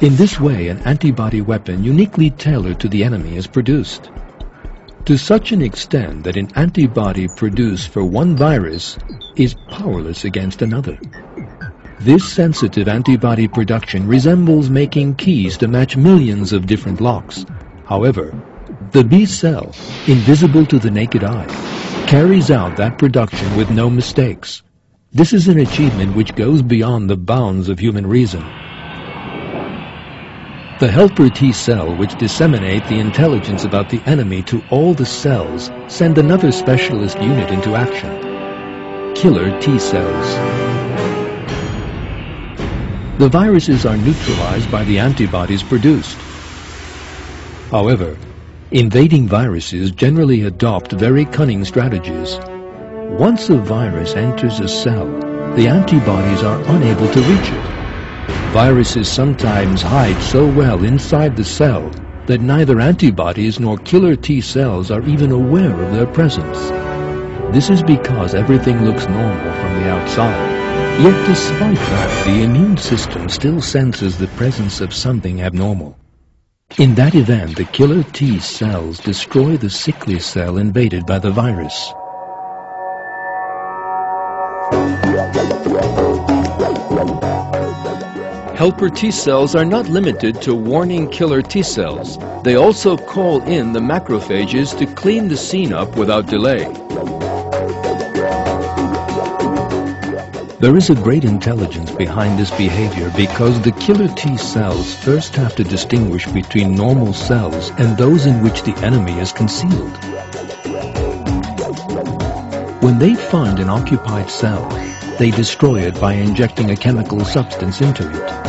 In this way, an antibody weapon uniquely tailored to the enemy is produced. To such an extent that an antibody produced for one virus is powerless against another. This sensitive antibody production resembles making keys to match millions of different locks. However, the B cell, invisible to the naked eye, carries out that production with no mistakes. This is an achievement which goes beyond the bounds of human reason. The helper T cell, which disseminate the intelligence about the enemy to all the cells, send another specialist unit into action. Killer T cells. The viruses are neutralized by the antibodies produced. However, invading viruses generally adopt very cunning strategies. Once a virus enters a cell, the antibodies are unable to reach it. Viruses sometimes hide so well inside the cell that neither antibodies nor killer T cells are even aware of their presence. This is because everything looks normal from the outside. Yet despite that, the immune system still senses the presence of something abnormal. In that event, the killer T cells destroy the sickly cell invaded by the virus. Helper T cells are not limited to warning killer T cells. They also call in the macrophages to clean the scene up without delay. There is a great intelligence behind this behavior because the killer T cells first have to distinguish between normal cells and those in which the enemy is concealed. When they find an occupied cell, they destroy it by injecting a chemical substance into it.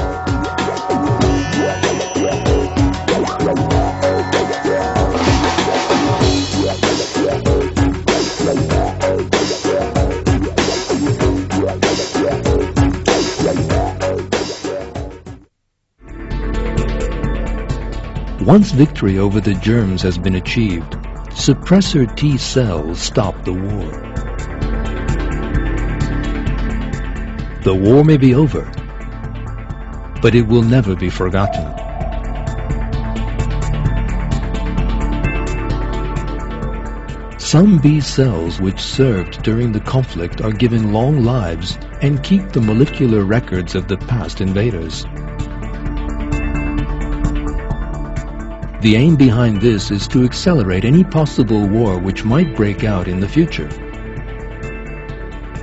Once victory over the germs has been achieved, suppressor T cells stop the war. The war may be over, but it will never be forgotten. Some B cells which served during the conflict are given long lives and keep the molecular records of the past invaders. The aim behind this is to accelerate any possible war which might break out in the future.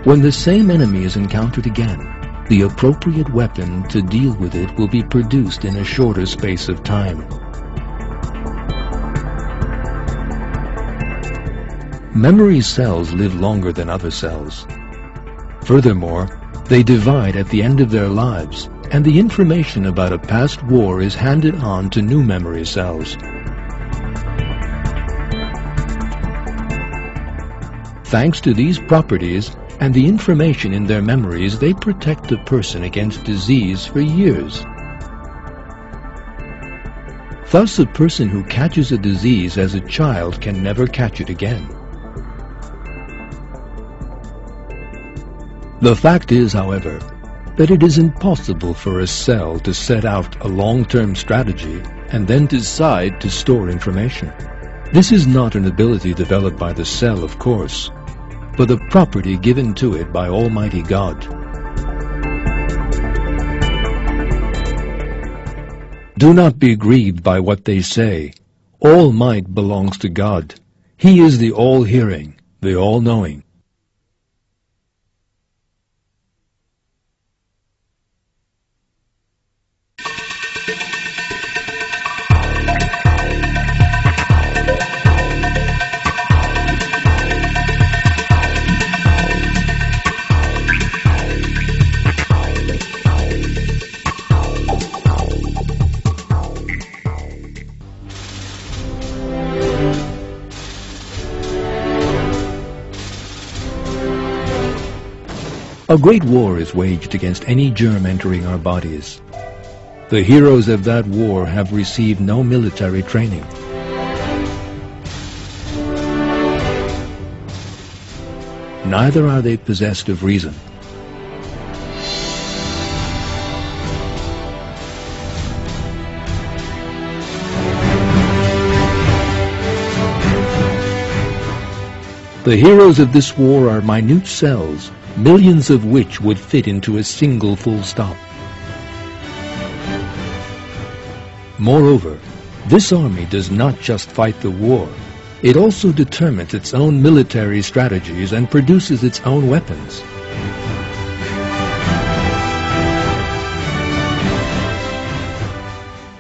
When the same enemy is encountered again, the appropriate weapon to deal with it will be produced in a shorter space of time. Memory cells live longer than other cells. Furthermore, they divide at the end of their lives, and the information about a past war is handed on to new memory cells. Thanks to these properties, and the information in their memories, they protect the person against disease for years. Thus, a person who catches a disease as a child can never catch it again. The fact is, however, that it is impossible for a cell to set out a long-term strategy and then decide to store information. This is not an ability developed by the cell, of course, but the property given to it by Almighty God. Do not be grieved by what they say. All might belongs to God. He is the all-hearing, the all-knowing. A great war is waged against any germ entering our bodies. The heroes of that war have received no military training. Neither are they possessed of reason. The heroes of this war are minute cells millions of which would fit into a single full stop. Moreover, this army does not just fight the war, it also determines its own military strategies and produces its own weapons.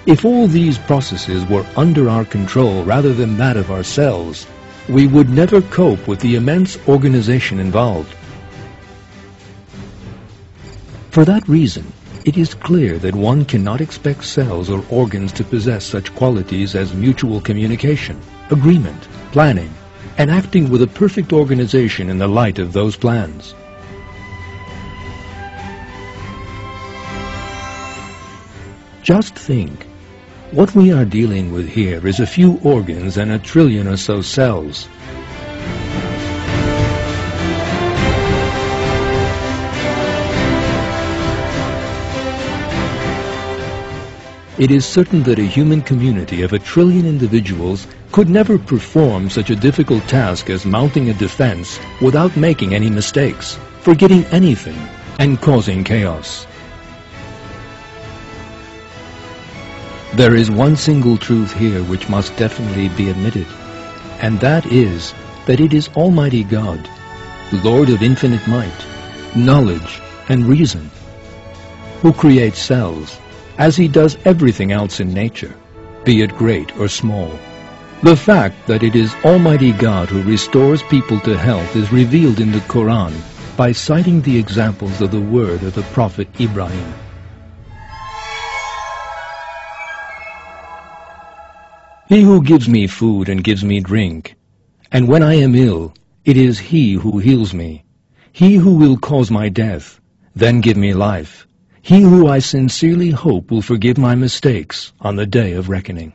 If all these processes were under our control rather than that of ourselves, we would never cope with the immense organization involved. For that reason, it is clear that one cannot expect cells or organs to possess such qualities as mutual communication, agreement, planning, and acting with a perfect organization in the light of those plans. Just think, what we are dealing with here is a few organs and a trillion or so cells. It is certain that a human community of a trillion individuals could never perform such a difficult task as mounting a defense without making any mistakes, forgetting anything, and causing chaos. There is one single truth here which must definitely be admitted, and that is that it is Almighty God, Lord of infinite might, knowledge, and reason, who creates cells, as he does everything else in nature, be it great or small. The fact that it is Almighty God who restores people to health is revealed in the Quran by citing the examples of the word of the Prophet Ibrahim. He who gives me food and gives me drink, and when I am ill, it is he who heals me. He who will cause my death, then give me life. He who I sincerely hope will forgive my mistakes on the day of reckoning.